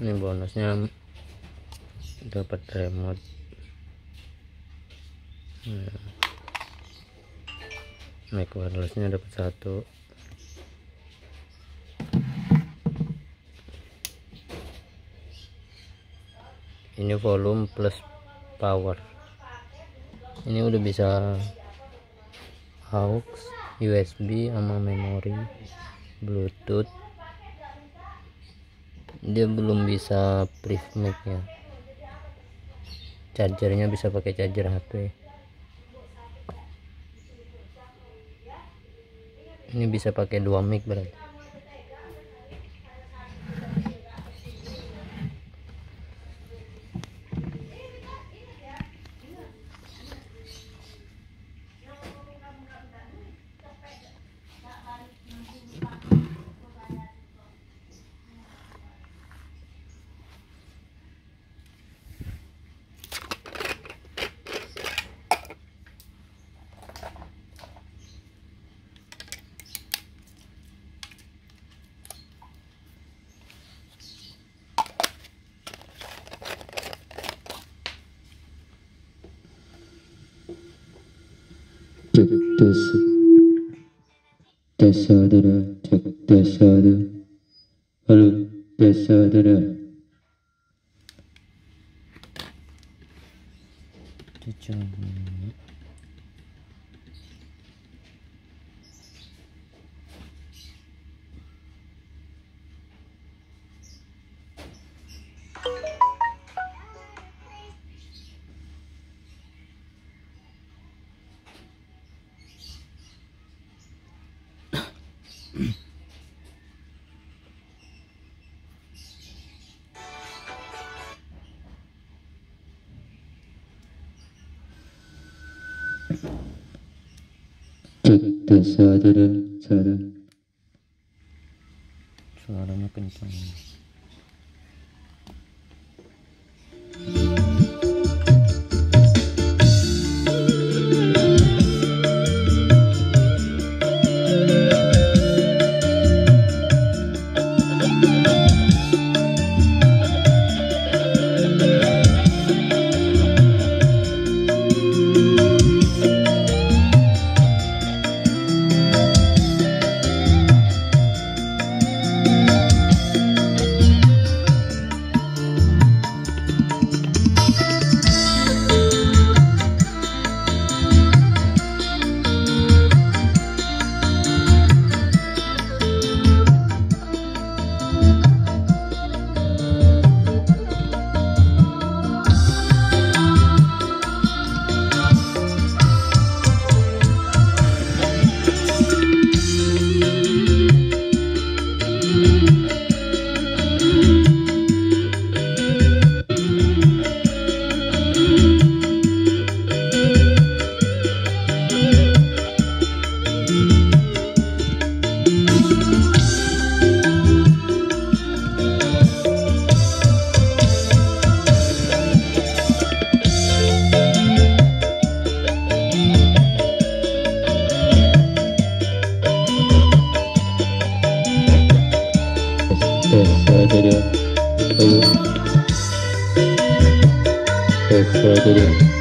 ini bonusnya. Dapat remote. Nah, mic wirelessnya dapat satu. Ini volume plus power. Ini udah bisa aux USB sama memori bluetooth dia belum bisa brief mic ya. Chargernya bisa pakai charger HP ini bisa pakai dua mic berarti 득대사드라 득대사드 얼룩대사드라 됐죠 പെൻസാദരൻ ചാരൻ suaranya kencang. Perfeito.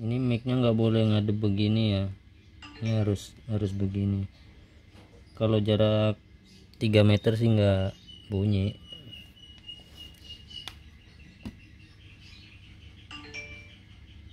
ini micnya nggak boleh ngadep begini ya. Ini harus harus begini. Kalau jarak 3 meter sih nggak bunyi.